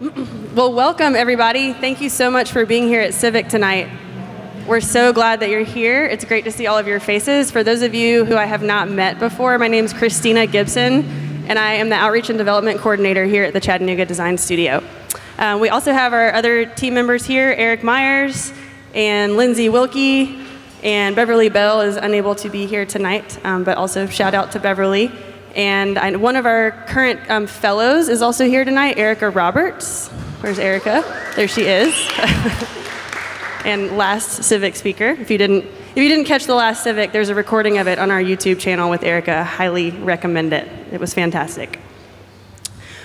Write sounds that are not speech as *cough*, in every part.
Well, welcome everybody. Thank you so much for being here at CIVIQ tonight. We're so glad that you're here. It's great to see all of your faces. For those of you who I have not met before, my name is Christina Gibson, and I am the Outreach and Development Coordinator here at the Chattanooga Design Studio. Um, we also have our other team members here, Eric Myers and Lindsay Wilkie, and Beverly Bell is unable to be here tonight, um, but also shout out to Beverly. And I, one of our current um, fellows is also here tonight, Erica Roberts. Where's Erica? There she is. *laughs* and last CIVIQ speaker. If you didn't, if you didn't catch the last CIVIQ, there's a recording of it on our YouTube channel with Erica. Highly recommend it. It was fantastic.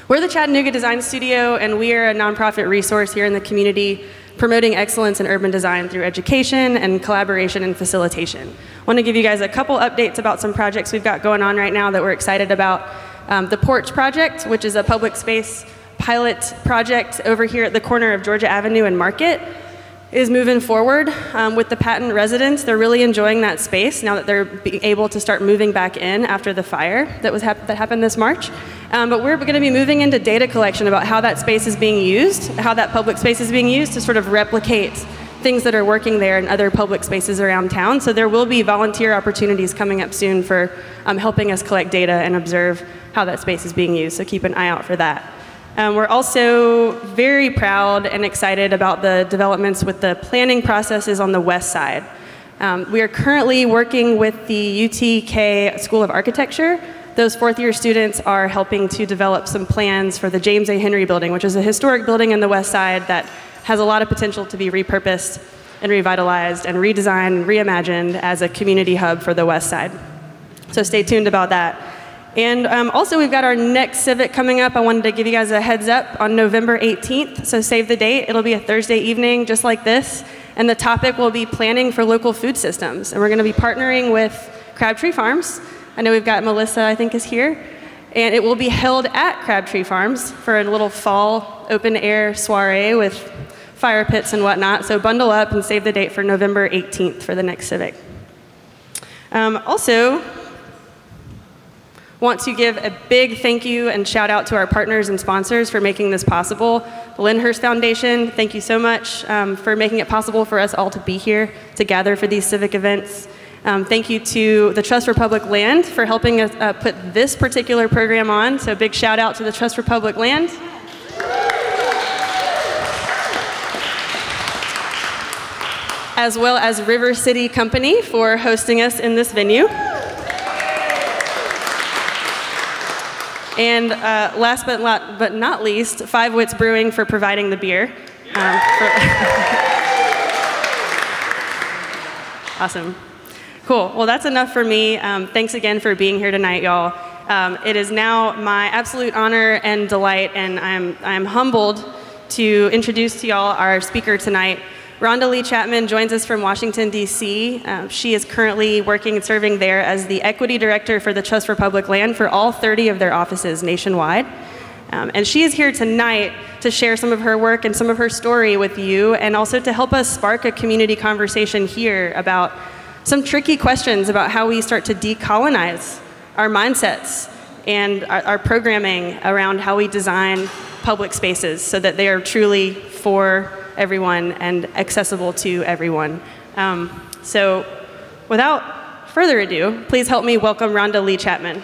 We're the Chattanooga Design Studio, and we are a nonprofit resource here in the community promoting excellence in urban design through education and collaboration and facilitation. Want to give you guys a couple updates about some projects we've got going on right now that we're excited about. Um, the Porch Project, which is a public space pilot project over here at the corner of Georgia Avenue and Market is moving forward um, with the Patten residents. They're really enjoying that space now that they're able to start moving back in after the fire that, was hap that happened this March. Um, but we're going to be moving into data collection about how that space is being used, how that public space is being used to sort of replicate things that are working there in other public spaces around town. So there will be volunteer opportunities coming up soon for um, helping us collect data and observe how that space is being used. So keep an eye out for that. Um, we're also very proud and excited about the developments with the planning processes on the west side. Um, we are currently working with the UTK School of Architecture. Those fourth year students are helping to develop some plans for the James A. Henry building, which is a historic building in the west side that has a lot of potential to be repurposed and revitalized and redesigned reimagined as a community hub for the west side. So stay tuned about that. And um, also, we've got our next CIVIQ coming up. I wanted to give you guys a heads up on November 18th, so save the date. It'll be a Thursday evening, just like this. And the topic will be planning for local food systems. And we're going to be partnering with Crabtree Farms. I know we've got Melissa, I think, is here. And it will be held at Crabtree Farms for a little fall open air soiree with fire pits and whatnot. So bundle up and save the date for November 18th for the next CIVIQ. Um, also, Want to give a big thank you and shout out to our partners and sponsors for making this possible. The Lyndhurst Foundation, thank you so much um, for making it possible for us all to be here to gather for these civic events. Um, thank you to the Trust for Public Land for helping us uh, put this particular program on. So big shout out to the Trust for Public Land. As well as River City Company for hosting us in this venue. And uh, last but not, but not least, Five Wits Brewing for providing the beer. Um, *laughs* awesome. Cool. Well, that's enough for me. Um, thanks again for being here tonight, y'all. Um, it is now my absolute honor and delight, and I'm, I'm humbled to introduce to y'all our speaker tonight, Ronda Lee Chapman joins us from Washington, D.C. Uh, she is currently working and serving there as the Equity Director for the Trust for Public Land for all 30 of their offices nationwide. Um, and she is here tonight to share some of her work and some of her story with you, and also to help us spark a community conversation here about some tricky questions about how we start to decolonize our mindsets and our, our programming around how we design public spaces so that they are truly for everyone and accessible to everyone. Um, so without further ado, please help me welcome Ronda Lee Chapman.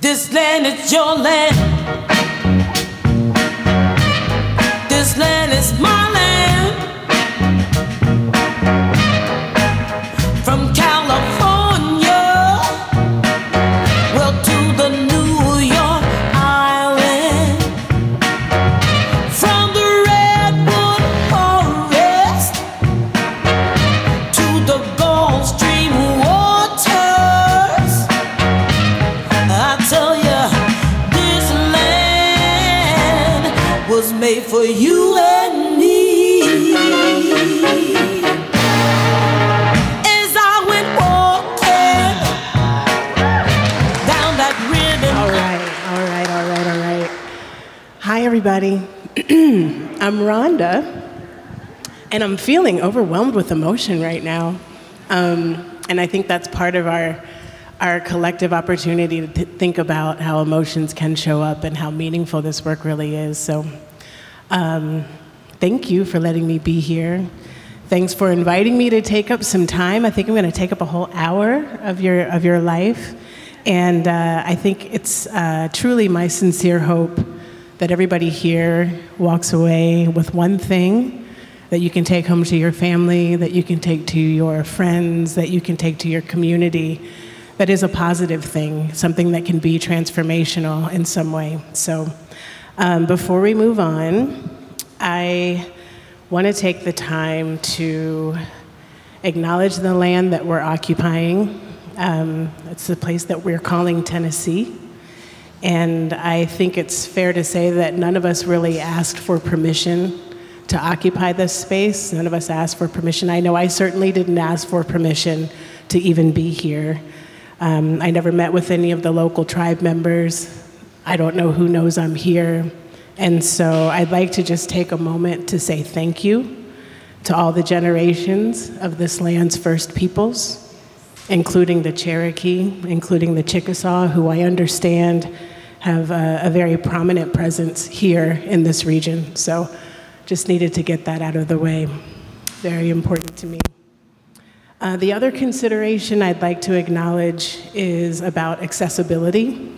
This land is your land. everybody. And I'm feeling overwhelmed with emotion right now. Um, and I think that's part of our, our collective opportunity to th- think about how emotions can show up and how meaningful this work really is. So, um, thank you for letting me be here. Thanks for inviting me to take up some time. I think I'm going to take up a whole hour of your, of your life. And uh, I think it's uh, truly my sincere hope that everybody here walks away with one thing that you can take home to your family, that you can take to your friends, that you can take to your community, that is a positive thing, something that can be transformational in some way. So, um, before we move on, I want to take the time to acknowledge the land that we're occupying. Um, it's the place that we're calling Tennessee. And I think it's fair to say that none of us really asked for permission to occupy this space. None of us asked for permission. I know I certainly didn't ask for permission to even be here. Um, I never met with any of the local tribe members. I don't know who knows I'm here. And so I'd like to just take a moment to say thank you to all the generations of this land's first peoples, including the Cherokee, including the Chickasaw, who I understand have a, a very prominent presence here in this region. So just needed to get that out of the way. Very important to me. Uh, the other consideration I'd like to acknowledge is about accessibility.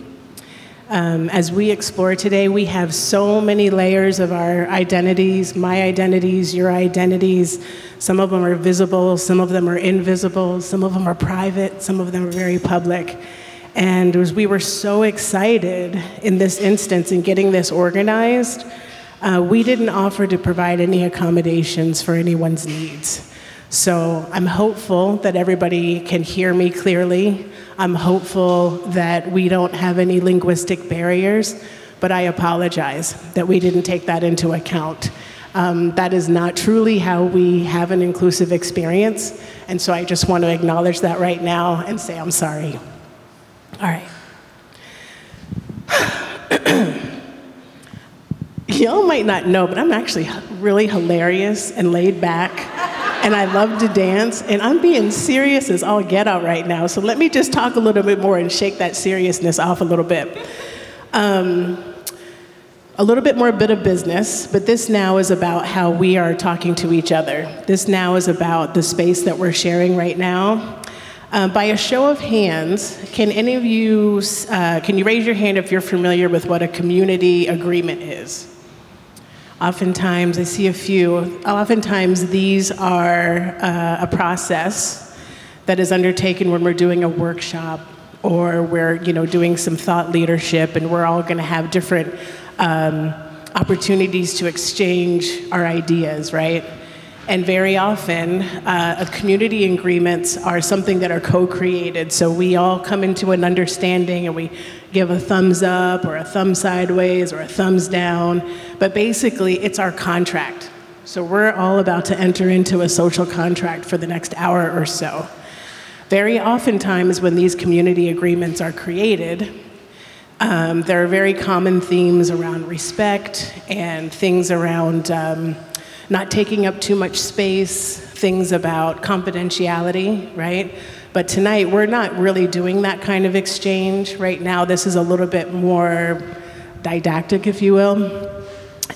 Um, as we explore today, we have so many layers of our identities my identities, your identities. Some of them are visible, some of them are invisible, some of them are private, some of them are very public. And as we were so excited in this instance in getting this organized, uh, we didn't offer to provide any accommodations for anyone's needs. So I'm hopeful that everybody can hear me clearly. I'm hopeful that we don't have any linguistic barriers, but I apologize that we didn't take that into account. Um, that is not truly how we have an inclusive experience, and so I just want to acknowledge that right now and say I'm sorry. All right. Y'all might not know, but I'm actually really hilarious and laid back, and I love to dance, and I'm being serious as all get out right now. So let me just talk a little bit more and shake that seriousness off a little bit. Um, a little bit more bit of business, but this now is about how we are talking to each other. This now is about the space that we're sharing right now. Uh, by a show of hands, can any of you, uh, can you raise your hand if you're familiar with what a community agreement is? Oftentimes, I see a few. Oftentimes, these are uh, a process that is undertaken when we're doing a workshop or we're you know, doing some thought leadership, and we're all going to have different um, opportunities to exchange our ideas, right? And very often, uh, community agreements are something that are co created. So we all come into an understanding and we give a thumbs up or a thumb sideways or a thumbs down. But basically, it's our contract. So we're all about to enter into a social contract for the next hour or so. Very oftentimes, when these community agreements are created, um, there are very common themes around respect and things around. Um, not taking up too much space, things about confidentiality, right? But tonight, we're not really doing that kind of exchange. Right now, this is a little bit more didactic, if you will.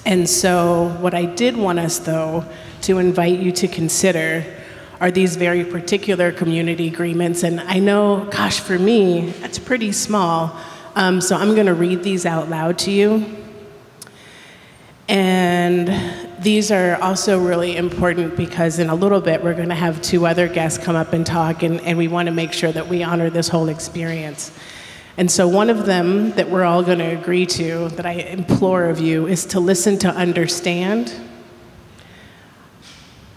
And so, what I did want us, though, to invite you to consider are these very particular community agreements. And I know, gosh, for me, that's pretty small. Um, so I'm going to read these out loud to you. And these are also really important because in a little bit we're going to have two other guests come up and talk, and, and we want to make sure that we honor this whole experience. And so, one of them that we're all going to agree to, that I implore of you, is to listen to understand.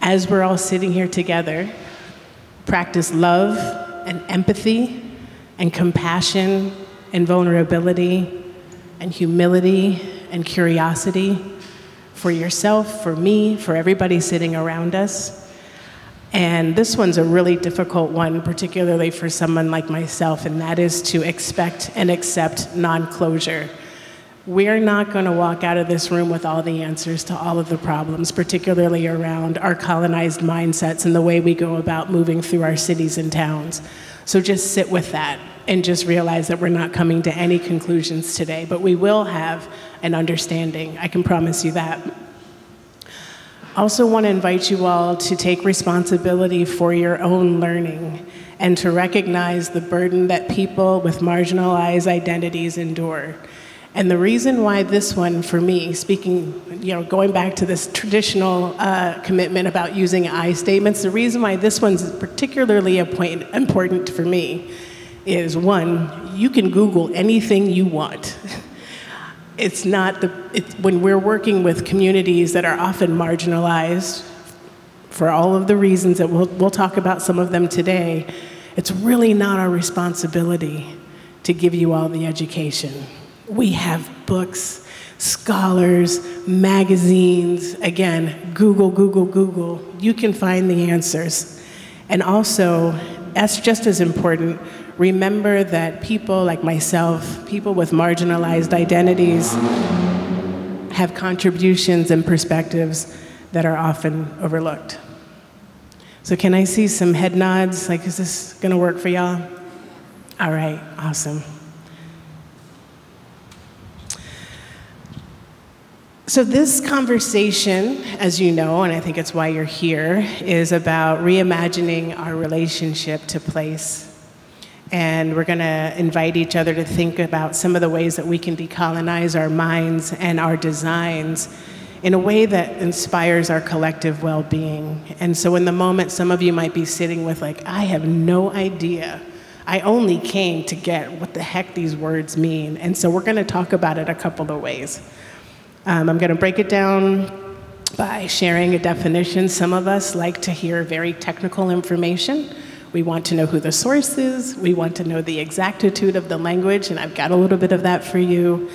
As we're all sitting here together, practice love and empathy and compassion and vulnerability and humility and curiosity for yourself, for me, for everybody sitting around us. And this one's a really difficult one, particularly for someone like myself, and that is to expect and accept non closure. We're not going to walk out of this room with all the answers to all of the problems, particularly around our colonized mindsets and the way we go about moving through our cities and towns. So just sit with that and just realize that we're not coming to any conclusions today, but we will have an understanding. I can promise you that. I Also, want to invite you all to take responsibility for your own learning and to recognize the burden that people with marginalized identities endure. And the reason why this one, for me, speaking, you know, going back to this traditional uh, commitment about using I statements, the reason why this one's particularly a point important for me is one, you can Google anything you want. *laughs* it's not the, it's, when we're working with communities that are often marginalized, for all of the reasons that we'll, we'll talk about some of them today, it's really not our responsibility to give you all the education. We have books, scholars, magazines. Again, Google, Google, Google. You can find the answers. And also, that's just as important, remember that people like myself, people with marginalized identities, have contributions and perspectives that are often overlooked. So, can I see some head nods? Like, is this gonna work for y'all? All right, awesome. So, this conversation, as you know, and I think it's why you're here, is about reimagining our relationship to place. And we're going to invite each other to think about some of the ways that we can decolonize our minds and our designs in a way that inspires our collective well being. And so, in the moment, some of you might be sitting with, like, I have no idea. I only came to get what the heck these words mean. And so, we're going to talk about it a couple of ways. Um, I'm going to break it down by sharing a definition. Some of us like to hear very technical information. We want to know who the source is. We want to know the exactitude of the language, and I've got a little bit of that for you.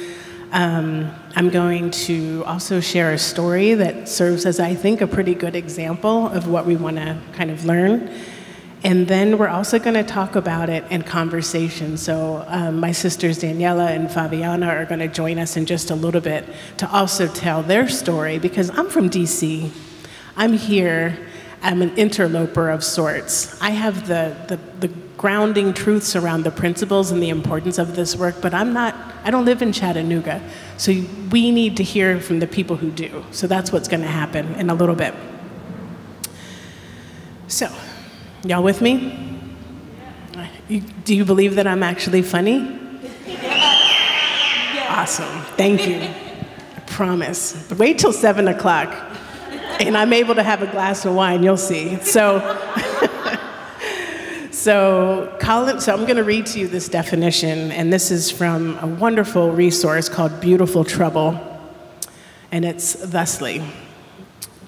Um, I'm going to also share a story that serves as, I think, a pretty good example of what we want to kind of learn. And then we're also going to talk about it in conversation. So um, my sisters Daniela and Fabiana are going to join us in just a little bit to also tell their story because I'm from DC. I'm here. I'm an interloper of sorts. I have the, the, the grounding truths around the principles and the importance of this work, but I'm not, I don't live in Chattanooga. So we need to hear from the people who do. So that's what's going to happen in a little bit. So, Y'all with me? Do you believe that I'm actually funny? *laughs* Awesome. Thank you. I promise. Wait till 7 o'clock *laughs* and I'm able to have a glass of wine, you'll see. So, *laughs* so, Colin, so I'm going to read to you this definition, and this is from a wonderful resource called Beautiful Trouble. And it's thusly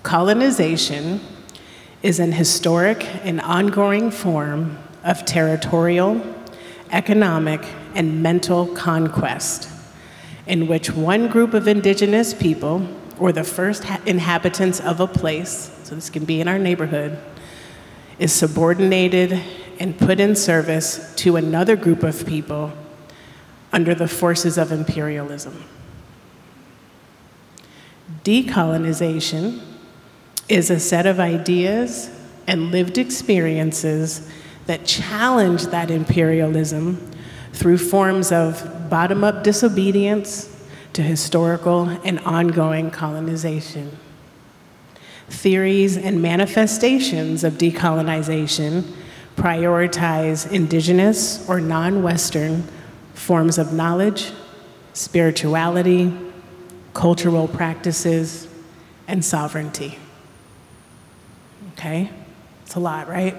colonization is an historic and ongoing form of territorial, economic, and mental conquest in which one group of indigenous people, or the first inhabitants of a place, so this can be in our neighborhood, is subordinated and put in service to another group of people under the forces of imperialism. Decolonization is a set of ideas and lived experiences that challenge that imperialism through forms of bottom up disobedience to historical and ongoing colonization. Theories and manifestations of decolonization prioritize indigenous or non Western forms of knowledge, spirituality, cultural practices, and sovereignty. Okay? It's a lot, right?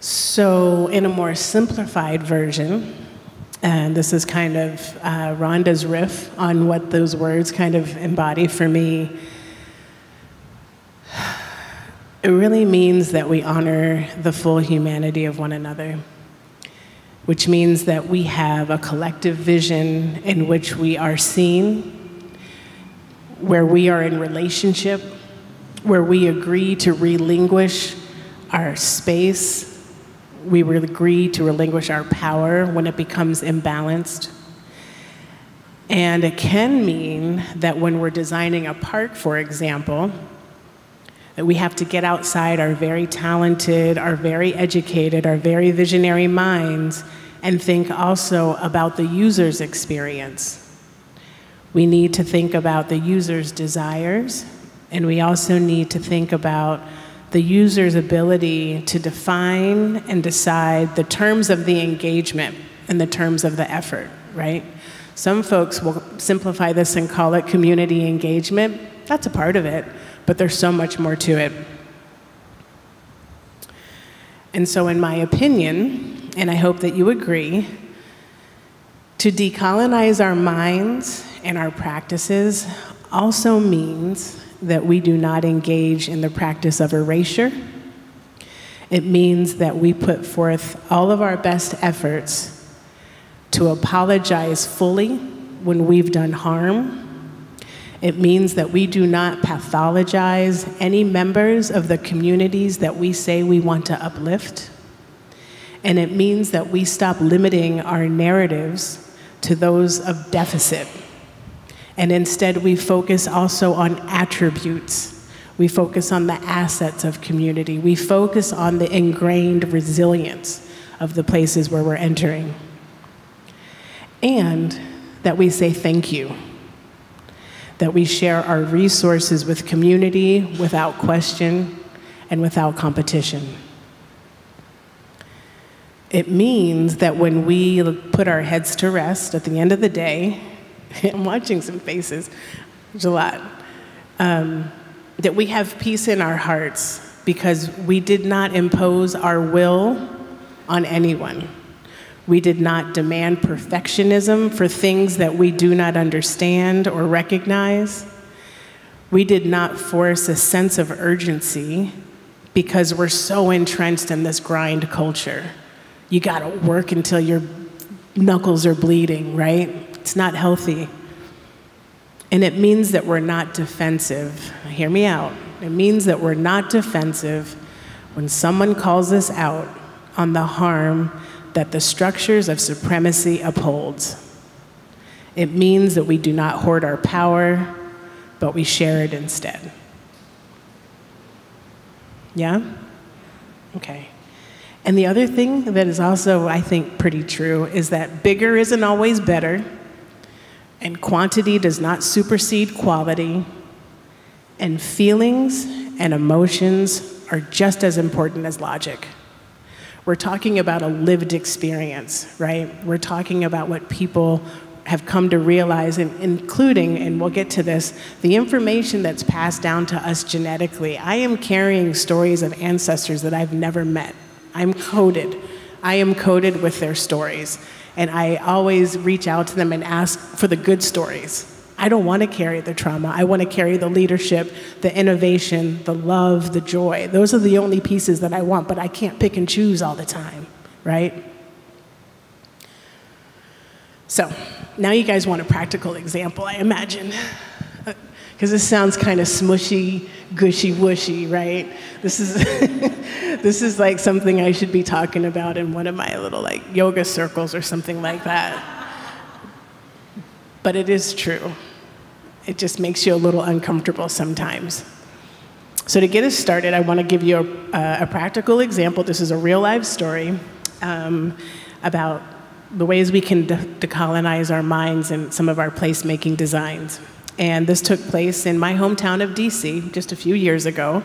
So, in a more simplified version, and this is kind of uh, Ronda's riff on what those words kind of embody for me. It really means that we honor the full humanity of one another, which means that we have a collective vision in which we are seen, where we are in relationship where we agree to relinquish our space, we agree to relinquish our power when it becomes imbalanced, And it can mean that when we're designing a park, for example, that we have to get outside our very talented, our very educated, our very visionary minds and think also about the user's experience. We need to think about the user's desires, and we also need to think about the user's ability to define and decide the terms of the engagement and the terms of the effort, right? Some folks will simplify this and call it community engagement. That's a part of it, but there's so much more to it. And so, in my opinion, and I hope that you agree, to decolonize our minds and our practices also means that we do not engage in the practice of erasure. It means that we put forth all of our best efforts to apologize fully when we've done harm. It means that we do not pathologize any members of the communities that we say we want to uplift. And it means that we stop limiting our narratives to those of deficit and instead, we focus also on attributes. We focus on the assets of community. We focus on the ingrained resilience of the places where we're entering. And that we say thank you. That we share our resources with community without question and without competition. It means that when we put our heads to rest at the end of the day, *laughs* I'm watching some faces, a lot, um, that we have peace in our hearts because we did not impose our will on anyone. We did not demand perfectionism for things that we do not understand or recognize. We did not force a sense of urgency because we're so entrenched in this grind culture. You gotta work until your knuckles are bleeding, right? It's not healthy. And it means that we're not defensive. Hear me out. It means that we're not defensive when someone calls us out on the harm that the structures of supremacy upholds. It means that we do not hoard our power, but we share it instead. Yeah? Okay. And the other thing that is also, I think, pretty true is that bigger isn't always better and quantity does not supersede quality, and feelings and emotions are just as important as logic. We're talking about a lived experience, right? We're talking about what people have come to realize, and including, and we'll get to this, the information that's passed down to us genetically. I am carrying stories of ancestors that I've never met. I'm coded. I am coded with their stories and I always reach out to them and ask for the good stories. I don't want to carry the trauma. I want to carry the leadership, the innovation, the love, the joy. Those are the only pieces that I want, but I can't pick and choose all the time, right? So, now you guys want a practical example, I imagine. Because this sounds kind of smushy, gushy, wushy, right? This is *laughs* this is like something I should be talking about in one of my little like yoga circles or something like that. But it is true. It just makes you a little uncomfortable sometimes. So to get us started, I want to give you a, a practical example. This is a real life story um, about the ways we can de decolonize our minds and some of our placemaking designs. And this took place in my hometown of DC just a few years ago.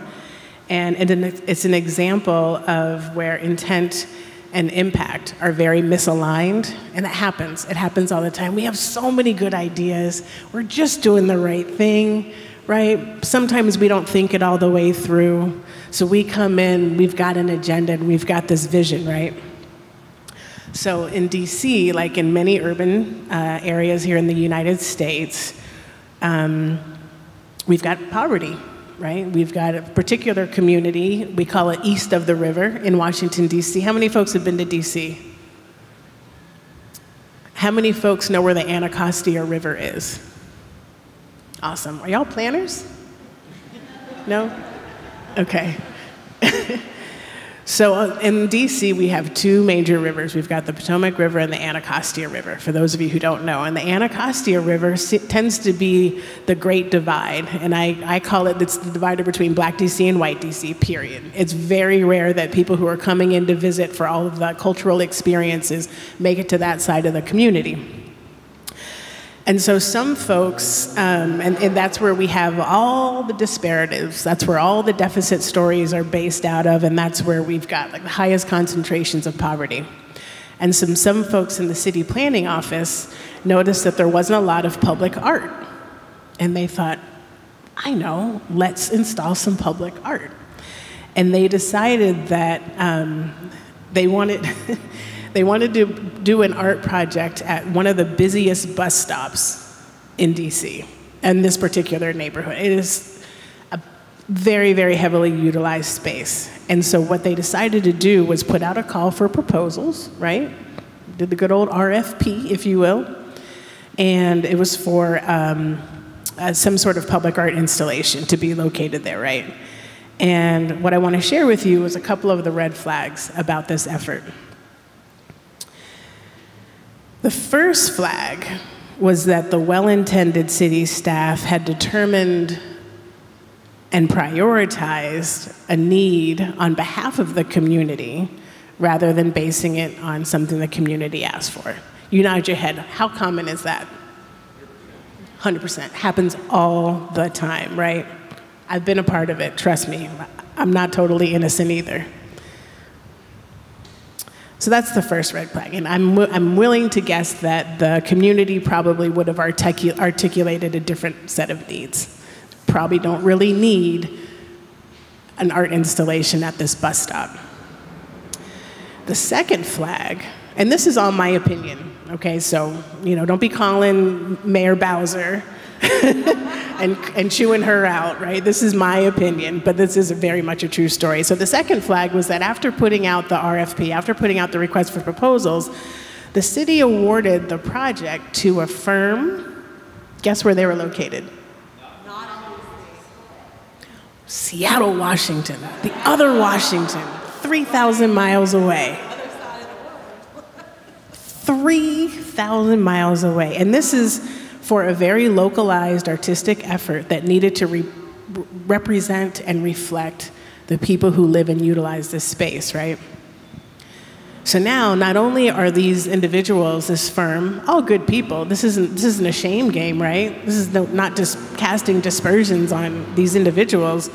And it's an example of where intent and impact are very misaligned, and that happens. It happens all the time. We have so many good ideas. We're just doing the right thing, right? Sometimes we don't think it all the way through. So we come in, we've got an agenda, and we've got this vision, right? So in DC, like in many urban uh, areas here in the United States, um, we've got poverty, right? We've got a particular community, we call it east of the river in Washington, D.C. How many folks have been to D.C.? How many folks know where the Anacostia River is? Awesome. Are y'all planners? No? Okay. *laughs* So uh, in DC, we have two major rivers. We've got the Potomac River and the Anacostia River, for those of you who don't know. And the Anacostia River tends to be the great divide. And I, I call it it's the divider between black DC and white DC, period. It's very rare that people who are coming in to visit for all of the cultural experiences make it to that side of the community. And so some folks, um, and, and, that's where we have all the disparatives, that's where all the deficit stories are based out of, and that's where we've got like the highest concentrations of poverty. And some, some folks in the city planning office noticed that there wasn't a lot of public art. And they thought, I know, let's install some public art. And they decided that um, they wanted *laughs* They wanted to do an art project at one of the busiest bus stops in DC, in this particular neighborhood. It is a very, very heavily utilized space. And so what they decided to do was put out a call for proposals, right? Did the good old RFP, if you will. And it was for um, uh, some sort of public art installation to be located there, right? And what I want to share with you is a couple of the red flags about this effort. The first flag was that the well intended city staff had determined and prioritized a need on behalf of the community rather than basing it on something the community asked for. You nod your head. How common is that? 100%. Happens all the time, right? I've been a part of it, trust me. I'm not totally innocent either. So that's the first red flag. And I'm, I'm willing to guess that the community probably would have articu articulated a different set of needs. Probably don't really need an art installation at this bus stop. The second flag, and this is all my opinion, okay, so, you know, don't be calling Mayor Bowser *laughs* and, and chewing her out, right? This is my opinion, but this is very much a true story. So the second flag was that after putting out the RFP, after putting out the request for proposals, the city awarded the project to a firm. Guess where they were located? Seattle, Washington, the other Washington, 3,000 miles away. 3,000 miles away. And this is for a very localized artistic effort that needed to re represent and reflect the people who live and utilize this space, right? So now, not only are these individuals, this firm, all good people, this isn't, this isn't a shame game, right? This is no, not just casting dispersions on these individuals,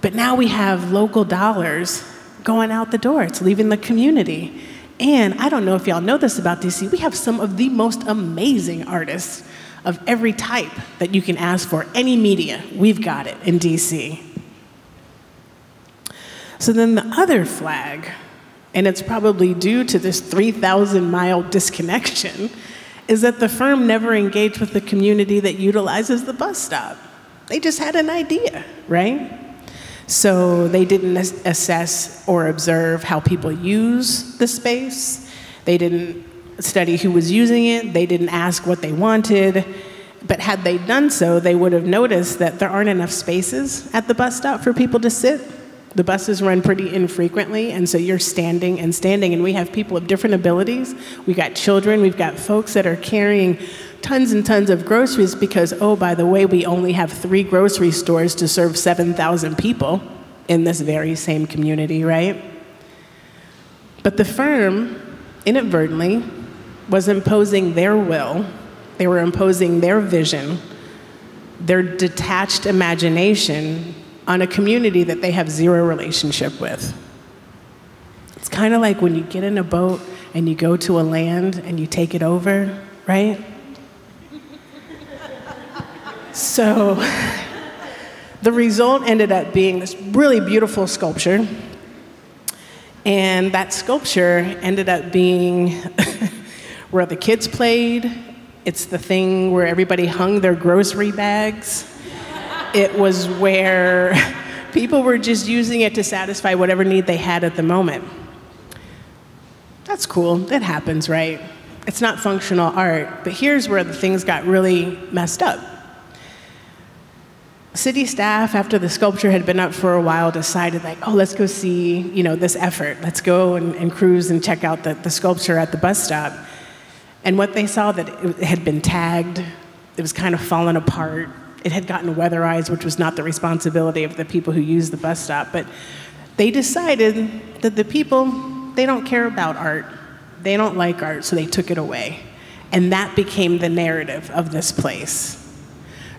but now we have local dollars going out the door. It's leaving the community. And I don't know if y'all know this about DC, we have some of the most amazing artists of every type that you can ask for, any media, we've got it in DC. So then the other flag, and it's probably due to this 3,000 mile disconnection, is that the firm never engaged with the community that utilizes the bus stop. They just had an idea, right? So they didn't assess or observe how people use the space. They didn't study who was using it, they didn't ask what they wanted. But had they done so, they would have noticed that there aren't enough spaces at the bus stop for people to sit. The buses run pretty infrequently, and so you're standing and standing, and we have people of different abilities. We got children, we've got folks that are carrying tons and tons of groceries because, oh, by the way, we only have three grocery stores to serve 7,000 people in this very same community, right? But the firm inadvertently was imposing their will, they were imposing their vision, their detached imagination on a community that they have zero relationship with. It's kind of like when you get in a boat and you go to a land and you take it over, right? so the result ended up being this really beautiful sculpture. And that sculpture ended up being *laughs* where the kids played. It's the thing where everybody hung their grocery bags. It was where *laughs* people were just using it to satisfy whatever need they had at the moment. That's cool. That happens, right? It's not functional art. But here's where the things got really messed up. city staff, after the sculpture had been up for a while, decided like, oh, let's go see, you know, this effort. Let's go and, and cruise and check out the, the sculpture at the bus stop. And what they saw that it had been tagged, it was kind of fallen apart. It had gotten weatherized, which was not the responsibility of the people who used the bus stop. But they decided that the people, they don't care about art. They don't like art, so they took it away. And that became the narrative of this place.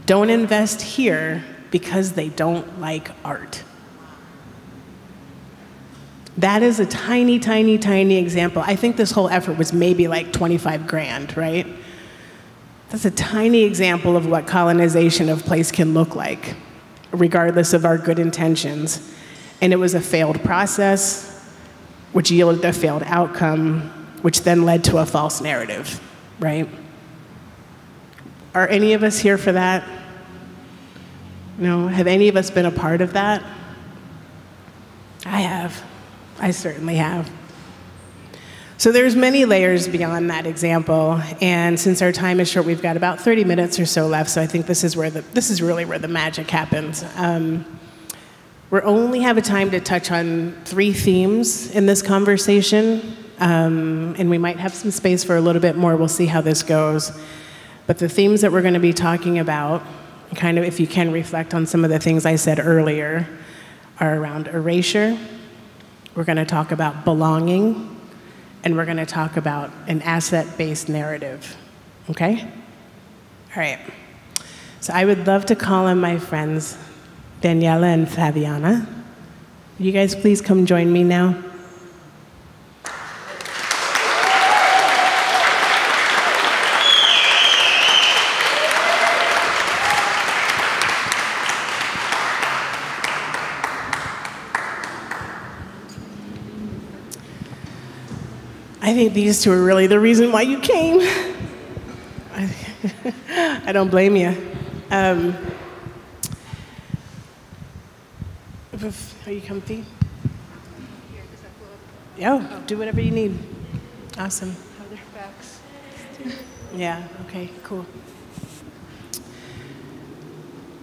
Don't invest here because they don't like art. That is a tiny, tiny, tiny example. I think this whole effort was maybe like 25 grand, right? That's a tiny example of what colonization of place can look like, regardless of our good intentions. And it was a failed process, which yielded a failed outcome, which then led to a false narrative, right? Are any of us here for that? No? Have any of us been a part of that? I have. I certainly have. So there's many layers beyond that example, and since our time is short, we've got about 30 minutes or so left. So I think this is where the this is really where the magic happens. Um, we only have a time to touch on three themes in this conversation, um, and we might have some space for a little bit more. We'll see how this goes. But the themes that we're going to be talking about, kind of if you can reflect on some of the things I said earlier, are around erasure we're going to talk about belonging, and we're going to talk about an asset based narrative. Okay? All right. So I would love to call on my friends, Daniela and Fabiana. You guys please come join me now? Think these two are really the reason why you came. I don't blame you. Um, are you comfy? Yeah, do whatever you need. Awesome. Yeah, okay, cool.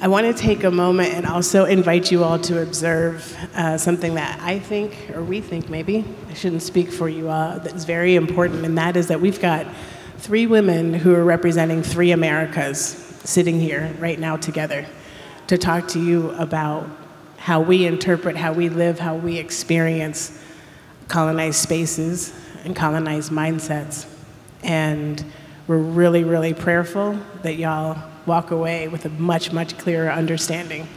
I want to take a moment and also invite you all to observe uh, something that I think, or we think maybe, I shouldn't speak for you all, that's very important, and that is that we've got three women who are representing three Americas sitting here right now together to talk to you about how we interpret, how we live, how we experience colonized spaces and colonized mindsets. And we're really, really prayerful that y'all walk away with a much, much clearer understanding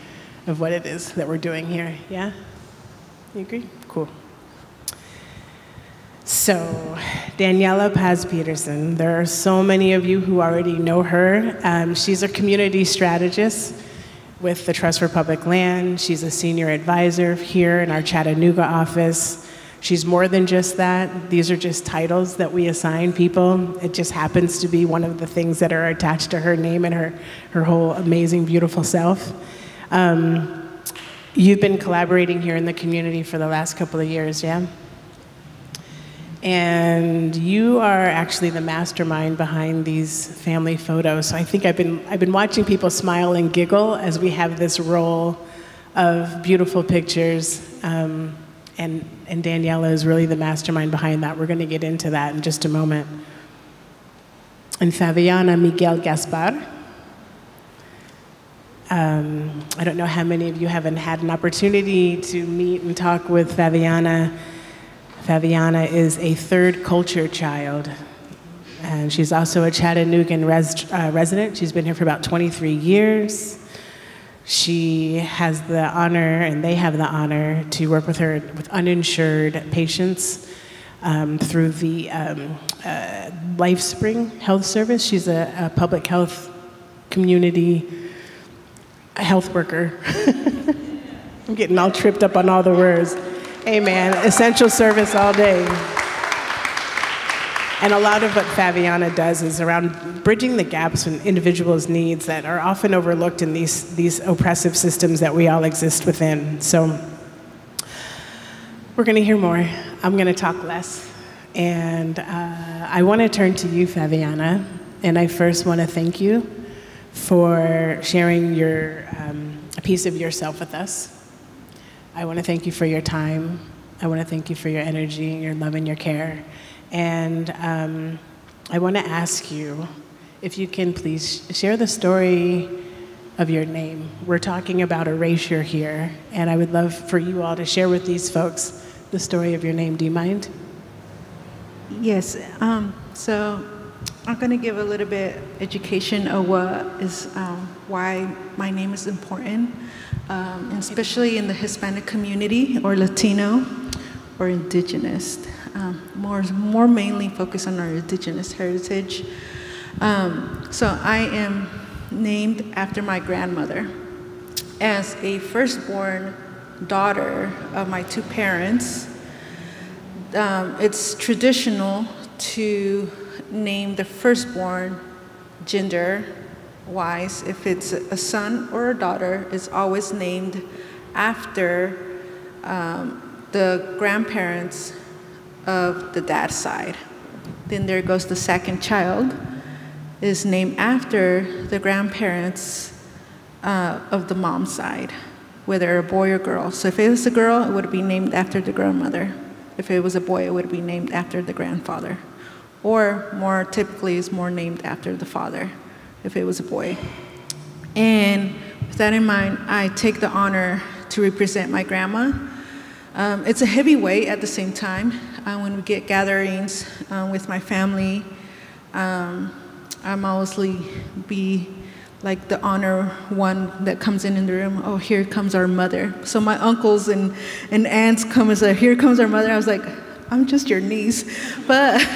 of what it is that we're doing here. Yeah? You agree? Cool. So, Daniela Paz Peterson, there are so many of you who already know her. Um, she's a community strategist with the Trust for Public Land. She's a senior advisor here in our Chattanooga office. She's more than just that. These are just titles that we assign people. It just happens to be one of the things that are attached to her name and her, her whole amazing, beautiful self. Um, you've been collaborating here in the community for the last couple of years, yeah? And you are actually the mastermind behind these family photos. So I think I've been, I've been watching people smile and giggle as we have this roll of beautiful pictures. Um, and, and Daniela is really the mastermind behind that. We're going to get into that in just a moment. And Fabiana Miguel Gaspar. Um, I don't know how many of you haven't had an opportunity to meet and talk with Fabiana. Fabiana is a third culture child, and she's also a Chattanoogan res- uh, resident. She's been here for about 23 years. She has the honor, and they have the honor, to work with her with uninsured patients um, through the um, uh, LifeSpring Health Service. She's a, a public health community health worker. *laughs* I'm getting all tripped up on all the words. Amen. essential service all day. And a lot of what Fabiana does is around bridging the gaps in individuals' needs that are often overlooked in these, these oppressive systems that we all exist within. So we're going to hear more. I'm going to talk less. And uh, I want to turn to you, Fabiana. And I first want to thank you for sharing your, um, a piece of yourself with us. I want to thank you for your time. I want to thank you for your energy, your love, and your care. And um, I want to ask you if you can please share the story of your name. We're talking about erasure here, and I would love for you all to share with these folks the story of your name. Do you mind? Yes. Um, so I'm going to give a little bit education of what is um, why my name is important, um, especially in the Hispanic community or Latino or Indigenous. Um, more, more mainly focused on our Indigenous heritage. Um, so I am named after my grandmother. As a firstborn daughter of my two parents, um, it's traditional to name the firstborn gender wise. If it's a son or a daughter, it's always named after um, the grandparents of the dad's side. Then there goes the second child, is named after the grandparents uh, of the mom's side, whether a boy or girl. So if it was a girl, it would be named after the grandmother. If it was a boy, it would be named after the grandfather. Or more typically, is more named after the father, if it was a boy. And with that in mind, I take the honor to represent my grandma. Um, it's a heavy weight at the same time. Uh, when we get gatherings um, with my family, um, I'm mostly be like the honor one that comes in in the room. Oh, here comes our mother. So my uncles and, and aunts come as a, here comes our mother. I was like, I'm just your niece. But,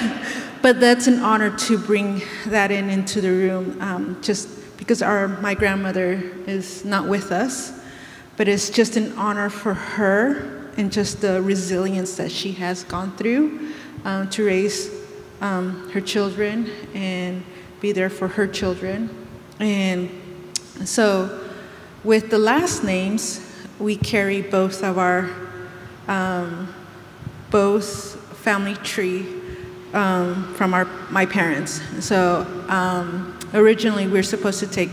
*laughs* but that's an honor to bring that in into the room um, just because our, my grandmother is not with us. But it's just an honor for her and just the resilience that she has gone through um, to raise um, her children and be there for her children. And so, with the last names, we carry both of our um, both family tree um, from our my parents. So um, originally, we are supposed to take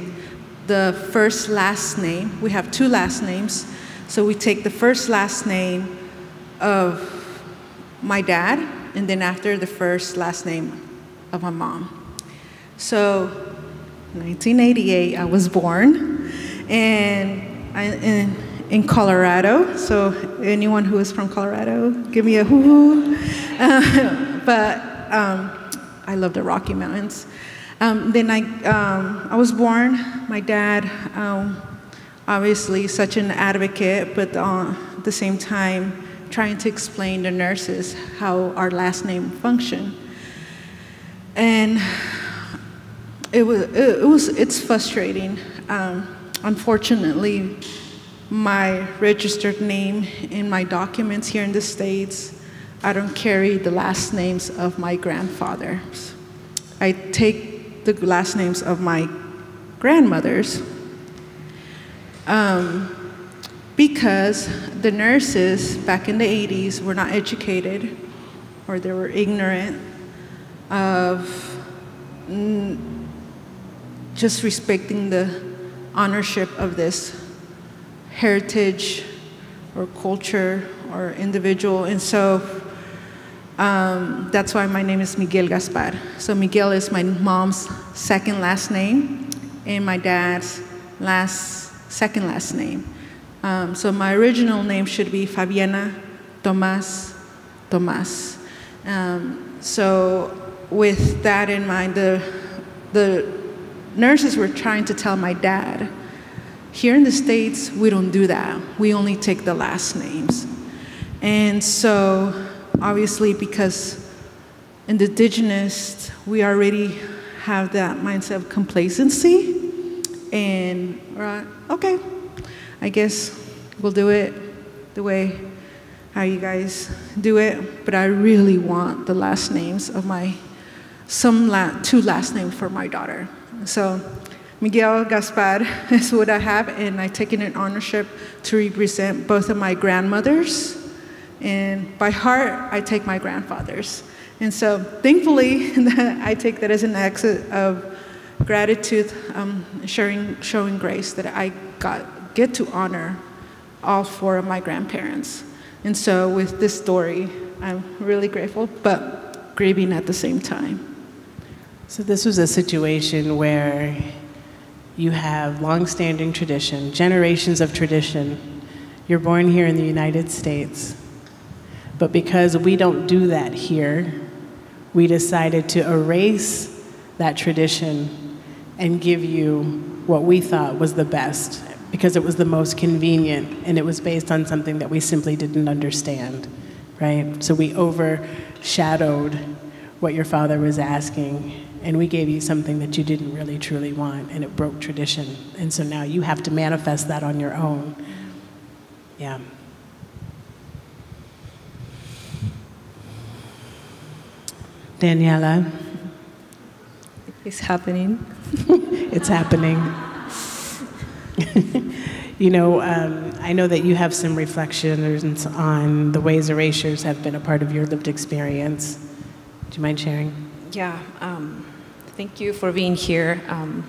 the first last name. We have two last names, so we take the first last name of my dad, and then after the first last name of my mom. So, 1988, I was born, and I, in, in Colorado. So, anyone who is from Colorado, give me a hoo hoo. *laughs* Uh, but um, I love the Rocky Mountains. Um, then I, um, I was born. My dad, um, obviously, such an advocate, but uh, at the same time, trying to explain to nurses how our last name function. And it was, it was it's frustrating. Um, unfortunately, my registered name in my documents here in the States, I don't carry the last names of my grandfathers. I take the last names of my grandmothers um, because the nurses back in the 80s were not educated or they were ignorant of just respecting the ownership of this heritage or culture or individual. And so um, that's why my name is Miguel Gaspar. So Miguel is my mom's second last name and my dad's last second last name. Um, so my original name should be Fabiana Tomas Tomas. Um, so with that in mind, the, the nurses were trying to tell my dad, here in the States, we don't do that. We only take the last names. And so, obviously, because in the indigenous, we already have that mindset of complacency. And we're okay, I guess we'll do it the way how you guys do it. But I really want the last names of my, some la- two last names for my daughter. So Miguel Gaspar *laughs* is what I have, and I take it in ownership to represent both of my grandmothers. And by heart, I take my grandfathers. And so thankfully, *laughs* I take that as an exit of gratitude, um, sharing, showing grace that I got, get to honor all four of my grandparents. And so with this story, I'm really grateful, but grieving at the same time. So this was a situation where you have long-standing tradition, generations of tradition. You're born here in the United States. But because we don't do that here, we decided to erase that tradition and give you what we thought was the best because it was the most convenient and it was based on something that we simply didn't understand, right? So we overshadowed what your father was asking and we gave you something that you didn't really truly want and it broke tradition. And so now you have to manifest that on your own. Yeah. Daniela. It's happening. *laughs* it's happening. *laughs* you know, um, I know that you have some reflections on the ways erasures have been a part of your lived experience. Do you mind sharing? Yeah, um, thank you for being here. Um,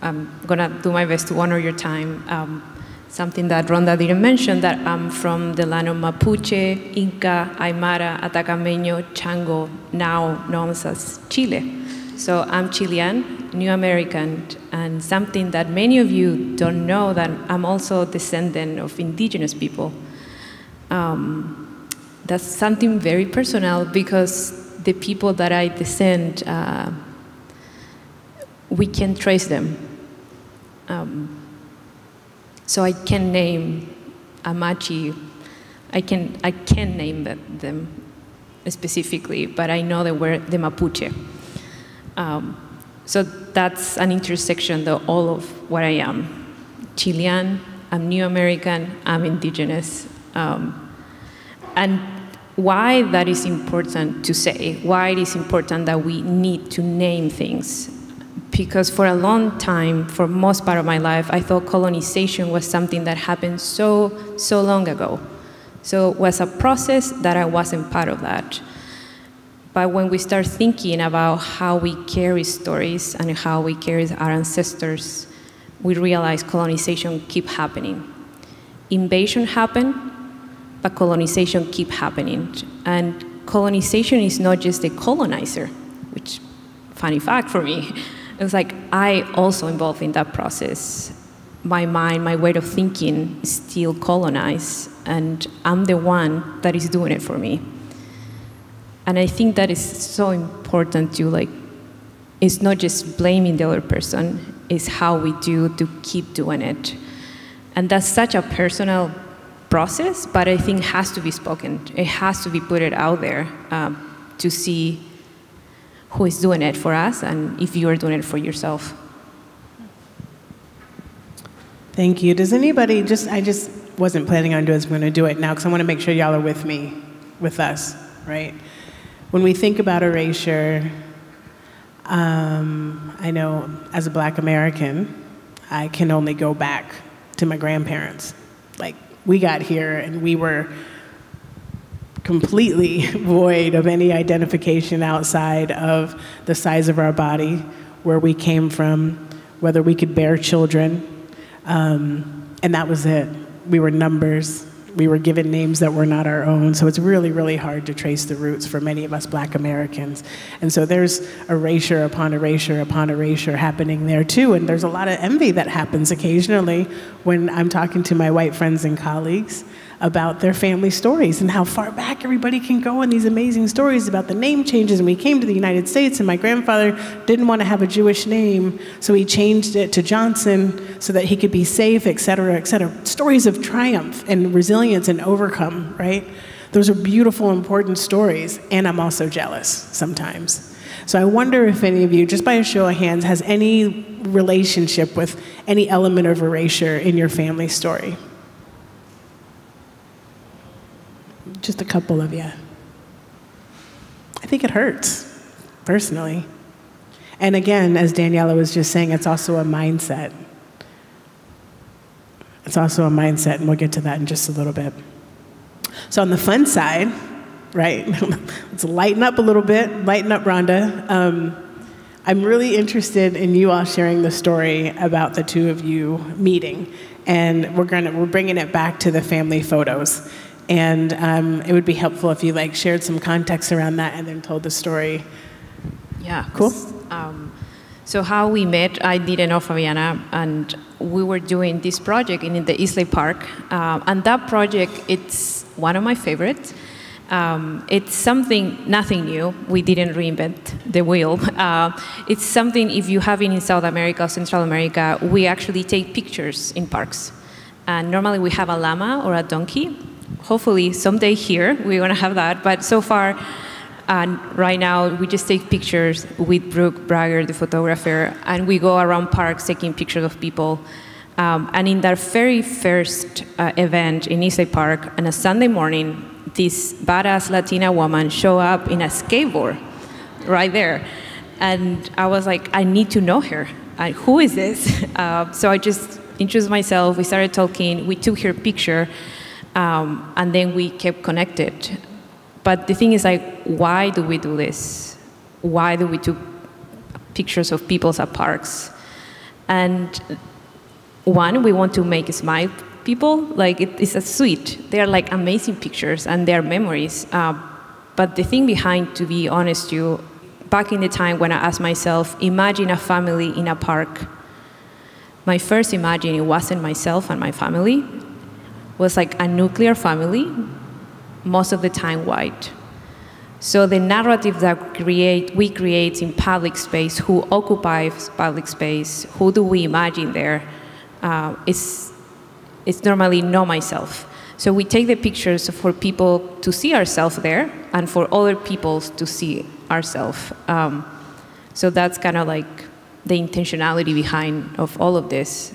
I'm gonna do my best to honor your time. Um, something that Ronda didn't mention, that I'm from the land of Mapuche, Inca, Aymara, Atacameño, Chango, now known as Chile. So I'm Chilean, New American, and something that many of you don't know that I'm also a descendant of indigenous people. Um, that's something very personal because the people that I descend, uh, we can trace them. Um, so I can name Amachi, I can, I can name them specifically, but I know they we're the Mapuche. Um, so that's an intersection of all of what I am. Chilean, I'm New American, I'm indigenous. Um, and why that is important to say, why it is important that we need to name things. Because for a long time, for most part of my life, I thought colonization was something that happened so, so long ago. So it was a process that I wasn't part of that. But when we start thinking about how we carry stories and how we carry our ancestors, we realize colonization keep happening. Invasion happened, but colonization keep happening. And colonization is not just a colonizer, which funny fact for me. *laughs* It was like I also involved in that process. My mind, my way of thinking is still colonized, and I'm the one that is doing it for me and I think that is so important to like, it's not just blaming the other person, it's how we do to keep doing it. And that's such a personal process, but I think has to be spoken. It has to be put it out there um, to see who is doing it for us and if you are doing it for yourself. Thank you. Does anybody just, I just wasn't planning on doing this, I'm going to do it now because I want to make sure y'all are with me, with us, right? When we think about erasure, um, I know as a black American, I can only go back to my grandparents. Like, we got here and we were completely *laughs* void of any identification outside of the size of our body, where we came from, whether we could bear children. Um, and that was it. We were numbers we were given names that were not our own. So it's really, really hard to trace the roots for many of us black Americans. And so there's erasure upon erasure upon erasure happening there too. And there's a lot of envy that happens occasionally when I'm talking to my white friends and colleagues about their family stories and how far back everybody can go in these amazing stories about the name changes. And we came to the United States, and my grandfather didn't want to have a Jewish name, so he changed it to Johnson so that he could be safe, et cetera, et cetera. Stories of triumph and resilience and overcome, right? Those are beautiful, important stories, and I'm also jealous sometimes. So I wonder if any of you, just by a show of hands, has any relationship with any element of erasure in your family story. Just a couple of you. I think it hurts, personally. And again, as Daniela was just saying, it's also a mindset. It's also a mindset, and we'll get to that in just a little bit. So, on the fun side, right, *laughs* let's lighten up a little bit, lighten up, Ronda. Um, I'm really interested in you all sharing the story about the two of you meeting, and we're gonna we're bringing it back to the family photos, and um, it would be helpful if you like shared some context around that and then told the story. Yeah. Cool. Um, so how we met, I didn't know Fabiana, and we were doing this project in the East Lake Park, um, and that project it's one of my favorites. Um, it's something, nothing new. We didn't reinvent the wheel. *laughs* Uh, it's something, if you have it in South America Central America, we actually take pictures in parks. And normally we have a llama or a donkey. Hopefully someday here we're gonna have that, but so far, and right now we just take pictures with Brooke Bragger, the photographer, and we go around parks taking pictures of people. Um, and in that very first uh, event in East Lake Park, on a Sunday morning, this badass Latina woman show up in a skateboard right there. And I was like, I need to know her. And who is this? *laughs* Uh, so I just introduced myself. We started talking. We took her picture, um, and then we kept connected. But the thing is, like, why do we do this? Why do we take pictures of people at parks? And one, we want to make smile people. Like it is a sweet. They are like amazing pictures and they are memories. Uh, but the thing behind, to be honest, you back in the time when I asked myself, imagine a family in a park. My first imagine it wasn't myself and my family. Was like a nuclear family, most of the time white. So the narrative that create, we create in public space, who occupies public space, who do we imagine there, uh, is it's normally not myself. So we take the pictures for people to see ourselves there and for other people to see ourselves. Um, so that's kind of like the intentionality behind of all of this.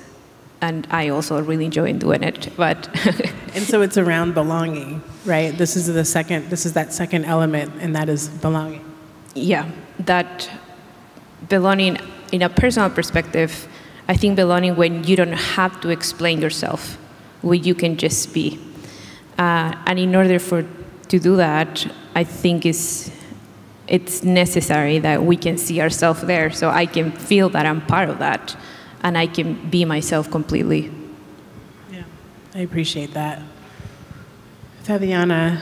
And I also really enjoy doing it, but. *laughs* and so it's around belonging, right? This is the second, this is that second element, and that is belonging. Yeah, that belonging in a personal perspective, I think belonging when you don't have to explain yourself, when you can just be. Uh, and in order for to do that, I think is it's necessary that we can see ourselves there, so I can feel that I'm part of that, and I can be myself completely. Yeah, I appreciate that. Fabiana,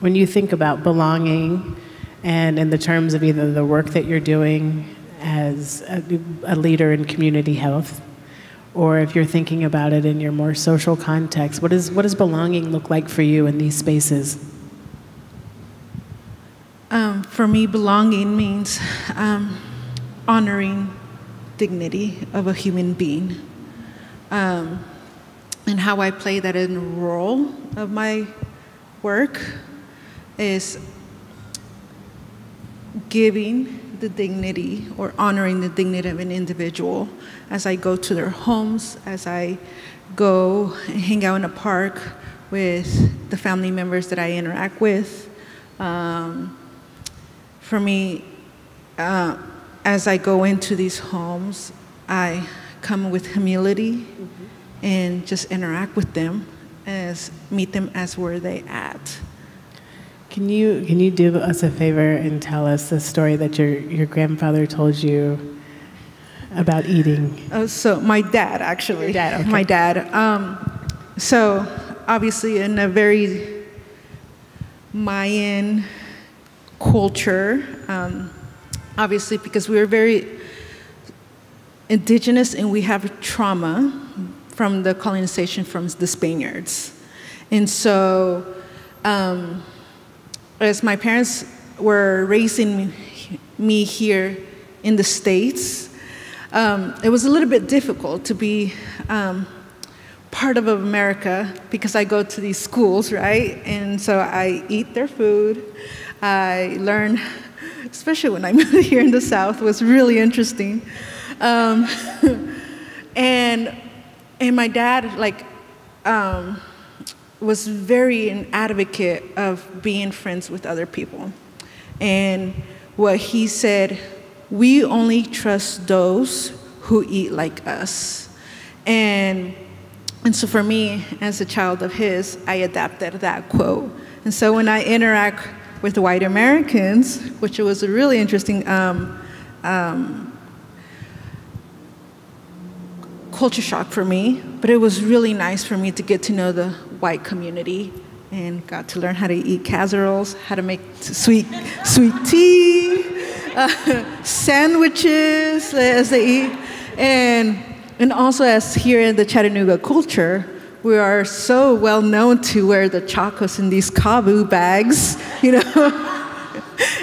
when you think about belonging, and in the terms of either the work that you're doing as a, a leader in community health, or if you're thinking about it in your more social context, what, is, what does belonging look like for you in these spaces? Um, for me, belonging means um, honoring dignity of a human being. Um, and how I play that in role of my work is giving the dignity or honoring the dignity of an individual as I go to their homes, as I go and hang out in a park with the family members that I interact with. Um, for me, uh, as I go into these homes, I come with humility mm-hmm. and just interact with them as meet them as where they at. Can you can you do us a favor and tell us the story that your your grandfather told you about eating? Uh, so my dad actually. Your dad. Okay. My dad. Um, so obviously in a very Mayan culture, um, obviously because we are very indigenous and we have trauma from the colonization from the Spaniards. And so, um, as my parents were raising me here in the States, um, it was a little bit difficult to be um, part of America because I go to these schools, right? And so I eat their food. I learn, especially when I moved *laughs* here in the South, was really interesting. Um, *laughs* and and my dad like um, was very an advocate of being friends with other people, and what he said, we only trust those who eat like us, and. And so for me, as a child of his, I adapted that quote. And so when I interact with white Americans, which was a really interesting um, um, culture shock for me, but it was really nice for me to get to know the white community and got to learn how to eat casseroles, how to make sweet, sweet tea, *laughs* uh, sandwiches as they eat, and, and also as here in the Chattanooga culture, we are so well known to wear the chacos in these KAVU bags, *laughs* you know.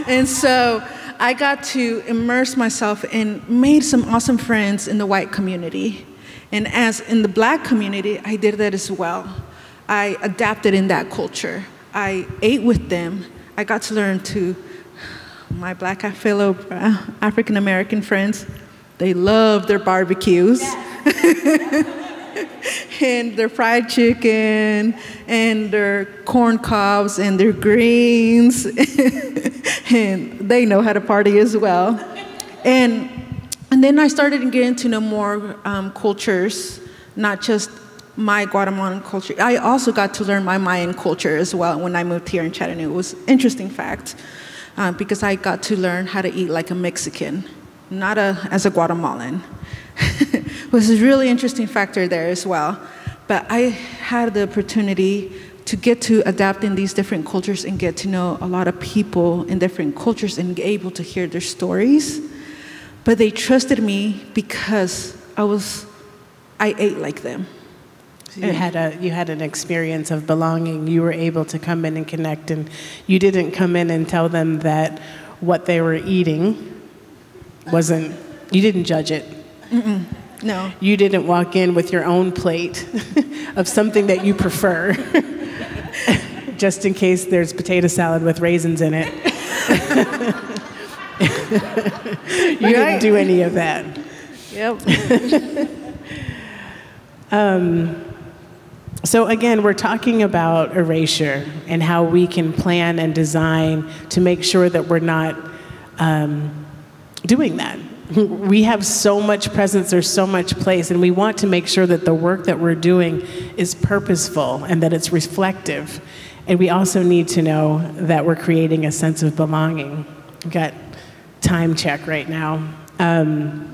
and so I got to immerse myself and made some awesome friends in the white community. And as in the black community, I did that as well. I adapted in that culture. I ate with them. I got to learn to my black fellow uh, African American friends. They love their barbecues. *laughs* *laughs* and their fried chicken and their corn cobs and their greens. *laughs* and they know how to party as well. And, and then I started getting to know more um, cultures, not just my Guatemalan culture. I also got to learn my Mayan culture as well when I moved here in Chattanooga. It was interesting fact uh, because I got to learn how to eat like a Mexican, not a, as a Guatemalan. *laughs* was a really interesting factor there as well. But I had the opportunity to get to adapt in these different cultures and get to know a lot of people in different cultures and able to hear their stories. But they trusted me because I was, I ate like them. You had a you had an experience of belonging. You were able to come in and connect, and you didn't come in and tell them that what they were eating wasn't. You didn't judge it. Mm-mm. No. You didn't walk in with your own plate *laughs* of something that you prefer, *laughs* just in case there's potato salad with raisins in it. *laughs* you didn't do any of that. Yep. um, so, again, we're talking about erasure and how we can plan and design to make sure that we're not um, doing that. *laughs* We have so much presence, there's so much place, and we want to make sure that the work that we're doing is purposeful and that it's reflective. And we also need to know that we're creating a sense of belonging. We've got time check right now. Um,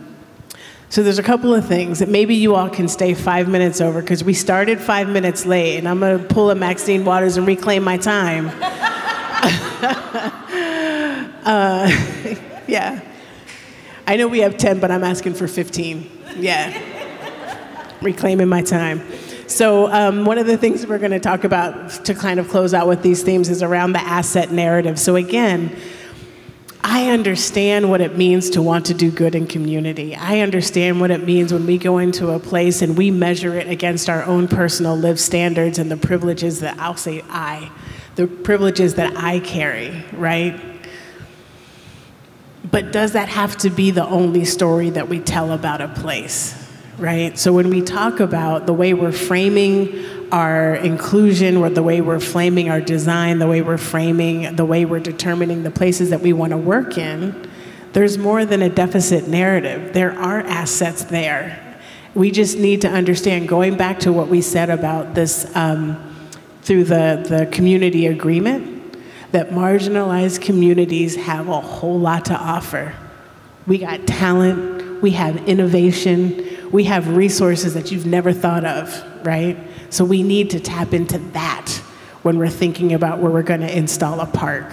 so there's a couple of things that maybe you all can stay five minutes over because we started five minutes late, and I'm going to pull a Maxine Waters and reclaim my time. *laughs* uh, *laughs* yeah. I know we have 10, but I'm asking for 15. Yeah. Reclaiming my time. So, um, one of the things we're going to talk about to kind of close out with these themes is around the asset narrative. So, again, I understand what it means to want to do good in community. I understand what it means when we go into a place and we measure it against our own personal lived standards and the privileges that I'll say I, the privileges that I carry, right? But does that have to be the only story that we tell about a place, right? So when we talk about the way we're framing our inclusion or the way we're framing our design, the way we're framing, the way we're determining the places that we want to work in, there's more than a deficit narrative. There are assets there. We just need to understand, going back to what we said about this um, through the, the community agreement, that marginalized communities have a whole lot to offer. We got talent, we have innovation, we have resources that you've never thought of, right? So we need to tap into that when we're thinking about where we're going to install a park.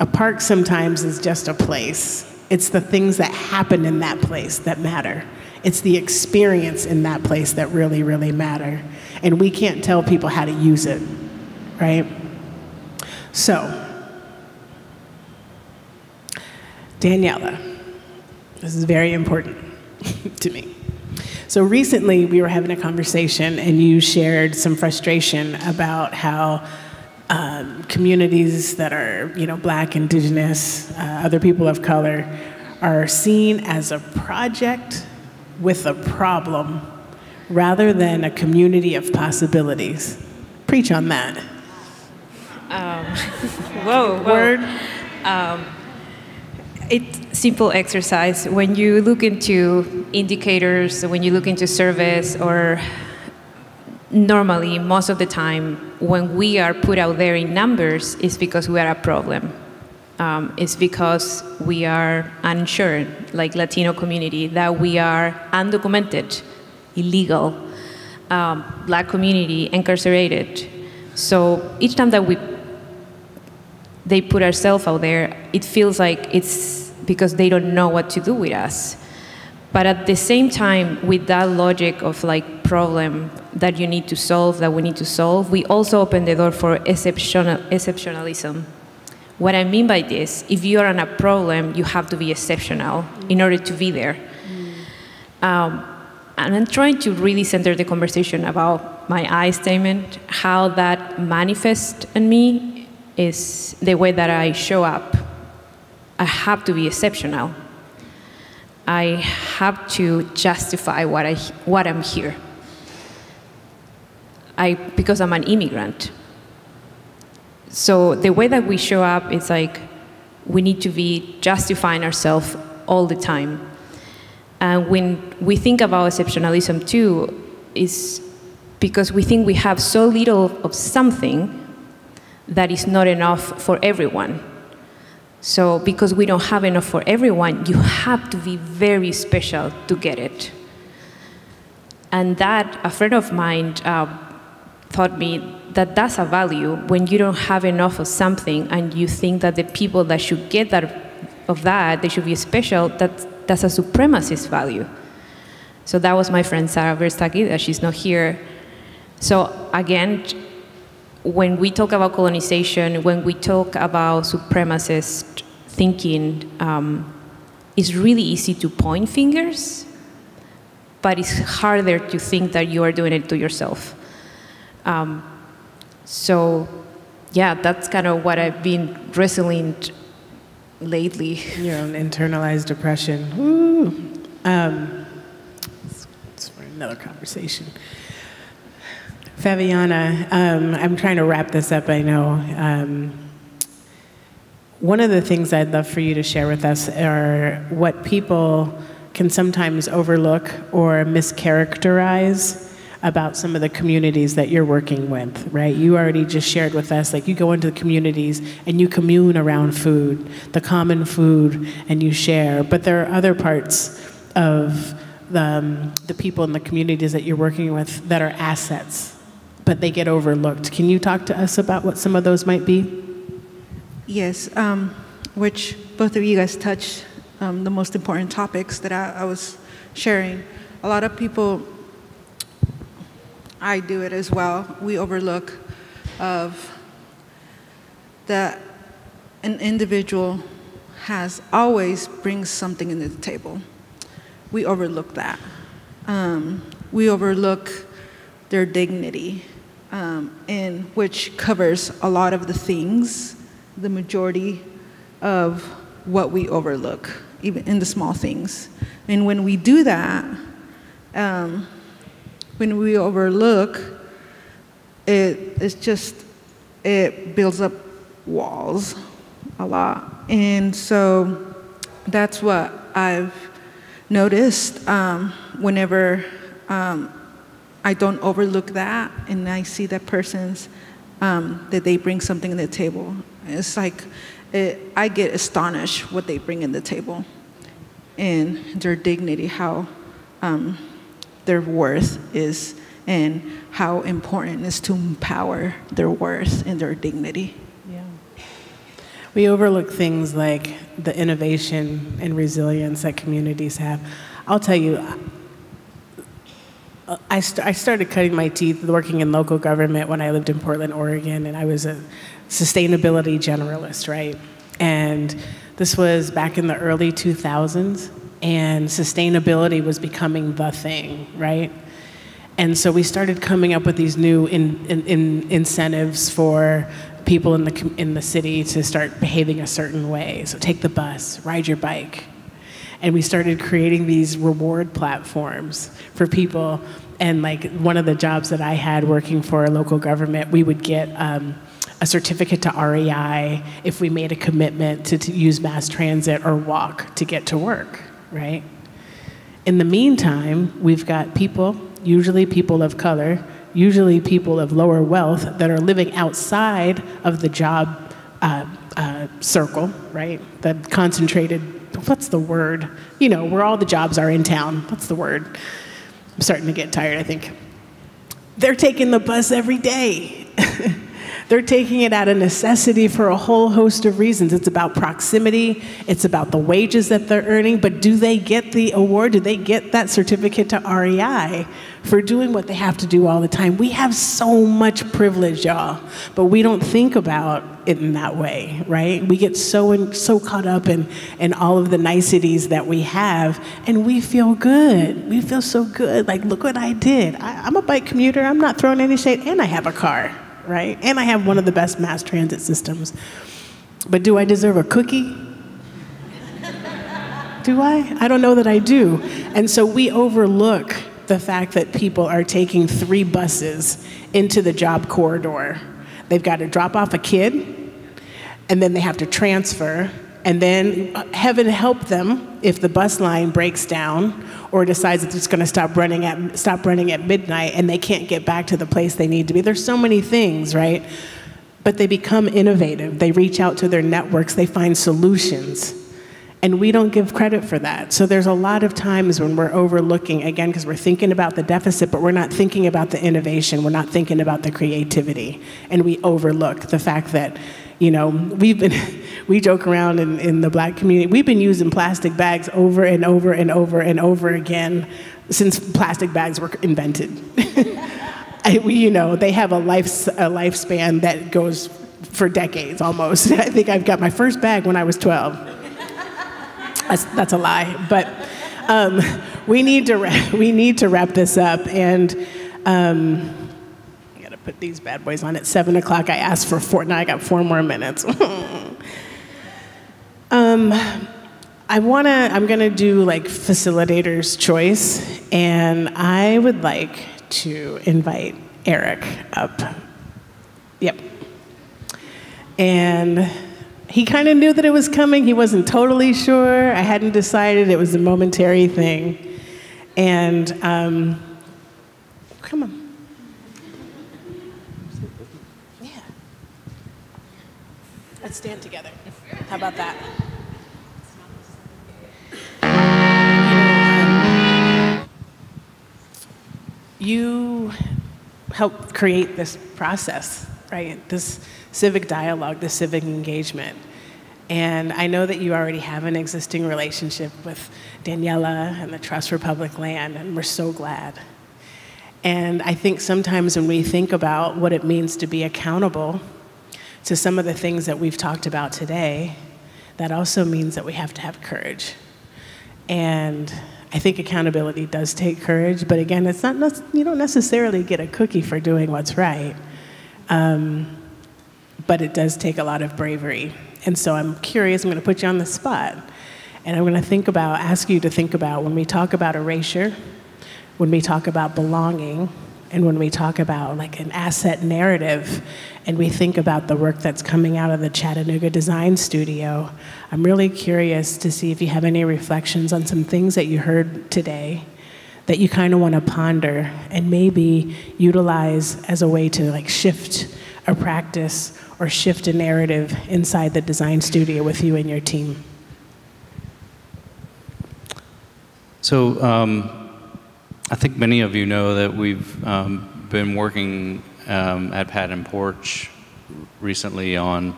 A park sometimes is just a place. It's the things that happen in that place that matter. It's the experience in that place that really, really matter. And we can't tell people how to use it, right? So, Daniela, this is very important *laughs* to me. So recently, we were having a conversation, and you shared some frustration about how um, communities that are, you know, Black, Indigenous, uh, other people of color, are seen as a project with a problem, rather than a community of possibilities. Preach on that. Um, *laughs* whoa. Word. Um, it's simple exercise. When you look into indicators, when you look into service, or normally, most of the time, when we are put out there in numbers, it's because we are a problem. um, is because we are uninsured, like Latino community, that we are undocumented, illegal, um, black community, incarcerated. So each time that we they put ourselves out there, it feels like it's because they don't know what to do with us. But at the same time, with that logic of like problem that you need to solve, that we need to solve, we also open the door for exceptional, exceptionalism. What I mean by this, if you are on a problem, you have to be exceptional in order to be there. Um, and I'm trying to really center the conversation about my I statement, how that manifests in me is the way that I show up. I have to be exceptional. I have to justify what, I, what I'm here. I, because I'm an immigrant. So the way that we show up is like we need to be justifying ourselves all the time. And when we think about exceptionalism too, is because we think we have so little of something that is not enough for everyone. So because we don't have enough for everyone, you have to be very special to get it. And that, a friend of mine uh, taught me that that's a value when you don't have enough of something and you think that the people that should get that of that, they should be special, that, that's a supremacist value. So that was my friend Sarah that she's not here. So again, when we talk about colonization, when we talk about supremacist thinking, um, it's really easy to point fingers, but it's harder to think that you are doing it to yourself. Um, so, yeah, that's kind of what I've been wrestling lately. Your own internalized depression. Woo. Um, it's for another conversation. Fabiana, um, I'm trying to wrap this up, I know. Um, one of the things I'd love for you to share with us are what people can sometimes overlook or mischaracterize about some of the communities that you're working with, right? You already just shared with us, like you go into the communities and you commune around food, the common food, and you share. But there are other parts of the, um, the people in the communities that you're working with that are assets but they get overlooked. Can you talk to us about what some of those might be? Yes, um, which both of you guys touched um, the most important topics that I, I, was sharing. A lot of people, I do it as well. We overlook of that an individual has always brings something into the table. We overlook that. Um, we overlook their dignity um, and which covers a lot of the things, the majority of what we overlook, even in the small things. And when we do that, um, when we overlook, it, it's just, it builds up walls a lot. And so that's what I've noticed um, whenever um, I don't overlook that, and I see that person's um, that they bring something to the table. It's like it, I get astonished what they bring in the table, and their dignity, how um, their worth is, and how important it is to empower their worth and their dignity. Yeah. We overlook things like the innovation and resilience that communities have. I'll tell you, I, st- I started cutting my teeth working in local government when I lived in Portland, Oregon, and I was a sustainability generalist, right? And this was back in the early 2000s, and sustainability was becoming the thing, right? And so we started coming up with these new in, in, in incentives for people in the, in the city to start behaving a certain way. So take the bus, ride your bike, and we started creating these reward platforms for people. And like one of the jobs that I had working for a local government, we would get um, a certificate to REI if we made a commitment to, to use mass transit or walk to get to work, right? In the meantime, we've got people, usually people of color, usually people of lower wealth, that are living outside of the job uh, uh, circle, right? The concentrated, what's the word? You know, where all the jobs are in town. What's the word? I'm starting to get tired, I think. They're taking the bus every day. *laughs* They're taking it out of necessity for a whole host of reasons. It's about proximity, it's about the wages that they're earning, but do they get the award? Do they get that certificate to REI for doing what they have to do all the time? We have so much privilege, y'all, but we don't think about it in that way, right? We get so in, so caught up in, in all of the niceties that we have, and we feel good. We feel so good. Like, look what I did. I, I'm a bike commuter. I'm not throwing any shade, and I have a car right? And I have one of the best mass transit systems. But do I deserve a cookie? do I? I don't know that I do. And so we overlook the fact that people are taking three buses into the job corridor. They've got to drop off a kid, and then they have to transfer, and then uh, heaven help them if the bus line breaks down or decides that it's going to stop running at stop running at midnight and they can't get back to the place they need to be. There's so many things, right? But they become innovative. They reach out to their networks. They find solutions. And we don't give credit for that. So there's a lot of times when we're overlooking, again, because we're thinking about the deficit, but we're not thinking about the innovation, we're not thinking about the creativity. And we overlook the fact that you know, we've been, *laughs* we joke around in, in the black community, we've been using plastic bags over and over and over and over again since plastic bags were invented. *laughs* You know, they have a, life, a lifespan that goes for decades almost. *laughs* I think I've got my first bag when I was 12. That's, that's a lie. But um, we, need to wrap, *laughs* we need to wrap this up. And um, I got to put these bad boys on at 7 o'clock. I asked for four, now I got four more minutes. *laughs* um, I wanna, I'm gonna do like facilitator's choice, and I would like to invite Eric up. Yep. And he kind of knew that it was coming. He wasn't totally sure. I hadn't decided. It was a momentary thing. And um, come on. Yeah. Let's stand together. How about that? You helped create this process, right? This civic dialogue, the civic engagement. And I know that you already have an existing relationship with Daniela and the Trust for Public Land, and we're so glad. And I think sometimes when we think about what it means to be accountable, to some of the things that we've talked about today, that also means that we have to have courage. And I think accountability does take courage, but again, it's not, you don't necessarily get a cookie for doing what's right. Um, but it does take a lot of bravery. And so I'm curious, I'm going to put you on the spot. And I'm going to think about, ask you to think about when we talk about erasure, when we talk about belonging, and when we talk about like an asset narrative and we think about the work that's coming out of the Chattanooga Design Studio, I'm really curious to see if you have any reflections on some things that you heard today that you kind of want to ponder and maybe utilize as a way to like shift a practice or shift a narrative inside the design studio with you and your team. So um, I think many of you know that we've um, been working um, at Patten Porch recently on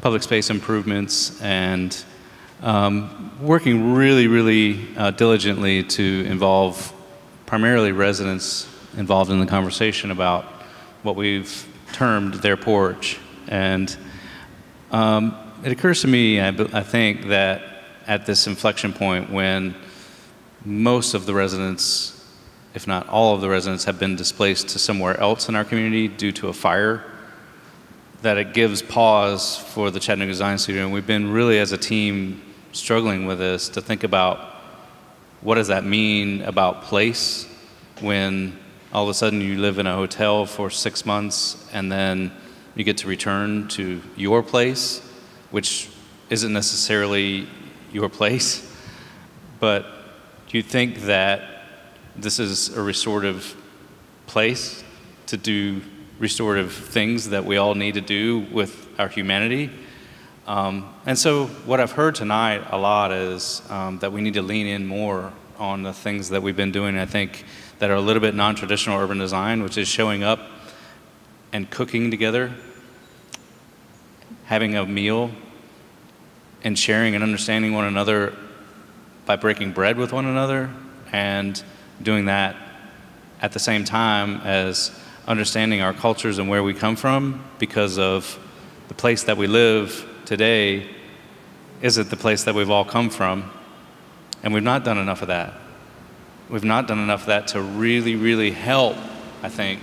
public space improvements and um, working really, really uh, diligently to involve primarily residents involved in the conversation about what we've termed their porch. And um, it occurs to me, I, I think, that at this inflection point when most of the residents if not all of the residents have been displaced to somewhere else in our community due to a fire, that it gives pause for the Chattanooga Design Studio. And we've been really, as a team, struggling with this to think about what does that mean about place when all of a sudden you live in a hotel for six months and then you get to return to your place, which isn't necessarily your place. But do you think that this is a restorative place to do restorative things that we all need to do with our humanity. Um, and so, what I've heard tonight a lot is um, that we need to lean in more on the things that we've been doing, I think, that are a little bit non traditional urban design, which is showing up and cooking together, having a meal, and sharing and understanding one another by breaking bread with one another, and doing that at the same time as understanding our cultures and where we come from because of the place that we live today isn't the place that we've all come from. And we've not done enough of that. We've not done enough of that to really, really help, I think,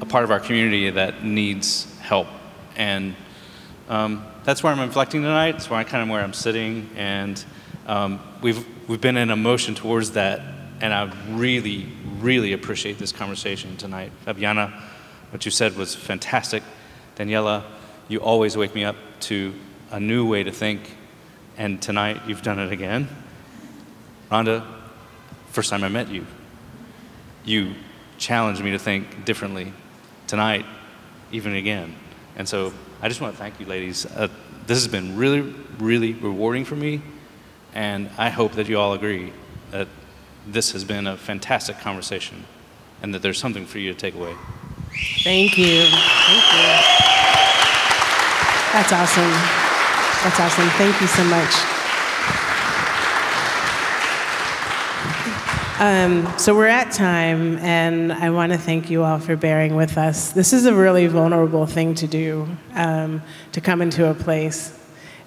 a part of our community that needs help. And um, that's where I'm reflecting tonight. That's where I kind of where I'm sitting. And um, we've, we've been in a motion towards that. And I really, really appreciate this conversation tonight. Fabiana, what you said was fantastic. Daniela, you always wake me up to a new way to think, and tonight you've done it again. Ronda, first time I met you, you challenged me to think differently. Tonight, even again. And so I just want to thank you, ladies. Uh, this has been really, really rewarding for me, and I hope that you all agree that this has been a fantastic conversation and that there's something for you to take away. Thank you. Thank you. That's awesome. That's awesome. Thank you so much. Um, so we're at time, and I want to thank you all for bearing with us. This is a really vulnerable thing to do, um, to come into a place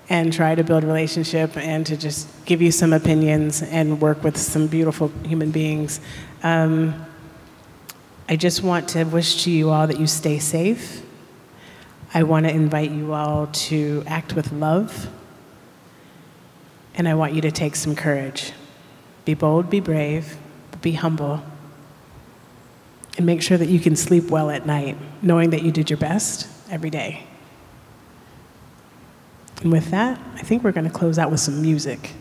and try to build relationship and to just give you some opinions and work with some beautiful human beings. Um, I just want to wish to you all that you stay safe I want to invite you all to act with love, and I want you to take some courage. Be bold, be brave, be humble, and make sure that you can sleep well at night, knowing that you did your best every day. And with that, I think we're going to close out with some music.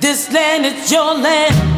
This land is your land.